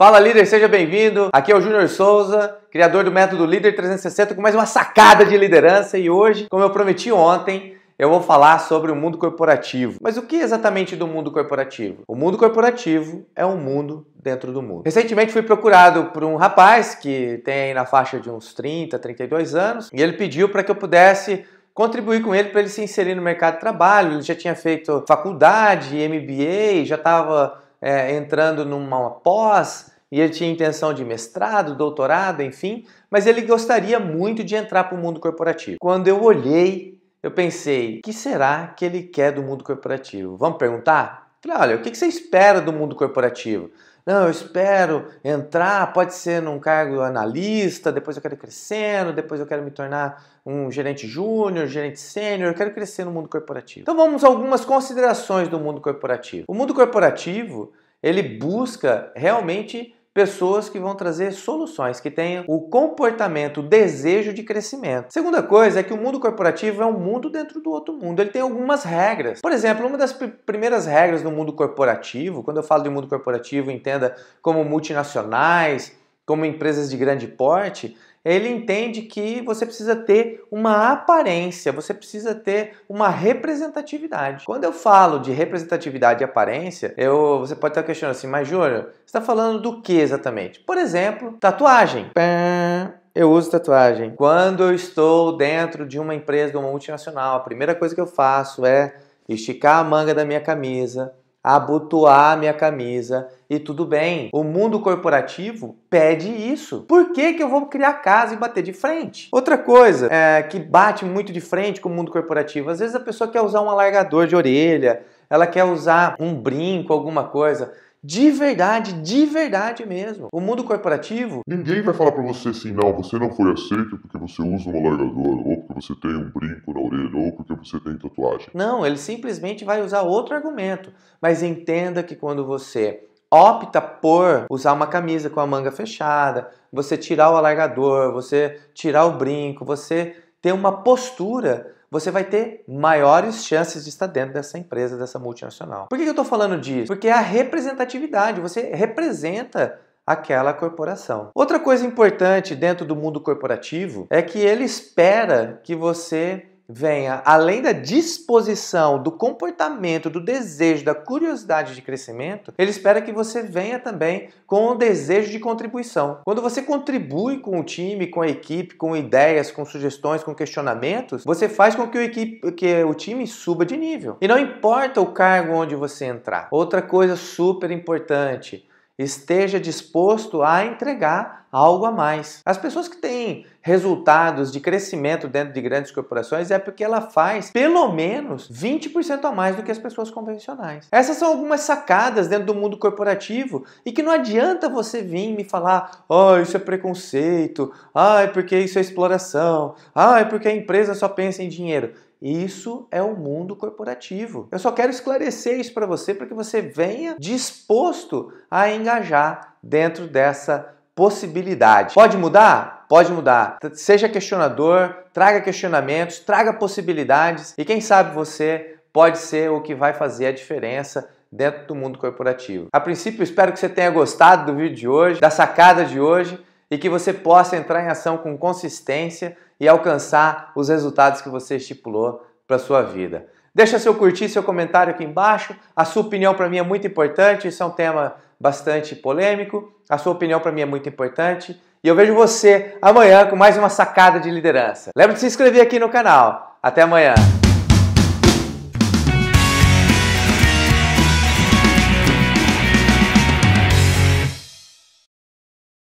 Fala líder, seja bem-vindo. Aqui é o Júnior Souza, criador do método Líder 360 com mais uma sacada de liderança e hoje, como eu prometi ontem, eu vou falar sobre o mundo corporativo. Mas o que exatamente do mundo corporativo? O mundo corporativo é um mundo dentro do mundo. Recentemente fui procurado por um rapaz que tem na faixa de uns 30, 32 anos e ele pediu para que eu pudesse contribuir com ele para ele se inserir no mercado de trabalho. Ele já tinha feito faculdade, MBA, já estava é, entrando numa pós e ele tinha intenção de mestrado, doutorado, enfim, mas ele gostaria muito de entrar para o mundo corporativo. Quando eu olhei, eu pensei, o que será que ele quer do mundo corporativo? Vamos perguntar? Falei, olha, o que você espera do mundo corporativo? Não, eu espero entrar, pode ser num cargo analista, depois eu quero ir crescendo, depois eu quero me tornar um gerente júnior, gerente sênior, eu quero crescer no mundo corporativo. Então vamos a algumas considerações do mundo corporativo. O mundo corporativo, ele busca realmente pessoas que vão trazer soluções, que tenham o comportamento, o desejo de crescimento. Segunda coisa é que o mundo corporativo é um mundo dentro do outro mundo. Ele tem algumas regras. Por exemplo, uma das primeiras regras do mundo corporativo, quando eu falo de mundo corporativo, entenda como multinacionais, como empresas de grande porte, ele entende que você precisa ter uma aparência, você precisa ter uma representatividade. Quando eu falo de representatividade e aparência, eu, você pode estar questionando assim, mas Júnior, você está falando do que exatamente? Por exemplo, tatuagem. Eu uso tatuagem. Quando eu estou dentro de uma empresa, de uma multinacional, a primeira coisa que eu faço é esticar a manga da minha camisa, abotoar minha camisa e tudo bem. O mundo corporativo pede isso. Por que, que eu vou criar casa e bater de frente? Outra coisa é, que bate muito de frente com o mundo corporativo, às vezes a pessoa quer usar um alargador de orelha, ela quer usar um brinco, alguma coisa. De verdade, de verdade mesmo. O mundo corporativo. Ninguém vai falar para você assim, não, você não foi aceito porque você usa um alargador, ou porque você tem um brinco na orelha, ou porque você tem tatuagem. Não, ele simplesmente vai usar outro argumento. Mas entenda que quando você opta por usar uma camisa com a manga fechada, você tirar o alargador, você tirar o brinco, você ter uma postura você vai ter maiores chances de estar dentro dessa empresa, dessa multinacional. Por que eu estou falando disso? Porque é a representatividade, você representa aquela corporação. Outra coisa importante dentro do mundo corporativo é que ele espera que você venha, além da disposição, do comportamento, do desejo, da curiosidade de crescimento, ele espera que você venha também com o desejo de contribuição. Quando você contribui com o time, com a equipe, com ideias, com sugestões, com questionamentos, você faz com que o, equipe, que o time suba de nível. E não importa o cargo onde você entrar. Outra coisa super importante, esteja disposto a entregar algo a mais. As pessoas que têm resultados de crescimento dentro de grandes corporações é porque ela faz pelo menos 20% a mais do que as pessoas convencionais. Essas são algumas sacadas dentro do mundo corporativo e que não adianta você vir me falar, oh, isso é preconceito, ah, é porque isso é exploração, ah, é porque a empresa só pensa em dinheiro. Isso é o mundo corporativo. Eu só quero esclarecer isso para você para que você venha disposto a engajar dentro dessa possibilidade. Pode mudar? Pode mudar. Seja questionador, traga questionamentos, traga possibilidades e quem sabe você pode ser o que vai fazer a diferença dentro do mundo corporativo. A princípio, espero que você tenha gostado do vídeo de hoje, da sacada de hoje e que você possa entrar em ação com consistência e alcançar os resultados que você estipulou para sua vida. Deixa seu curtir, seu comentário aqui embaixo. A sua opinião para mim é muito importante. Isso é um tema bastante polêmico. A sua opinião para mim é muito importante. E eu vejo você amanhã com mais uma sacada de liderança. Lembra de se inscrever aqui no canal. Até amanhã.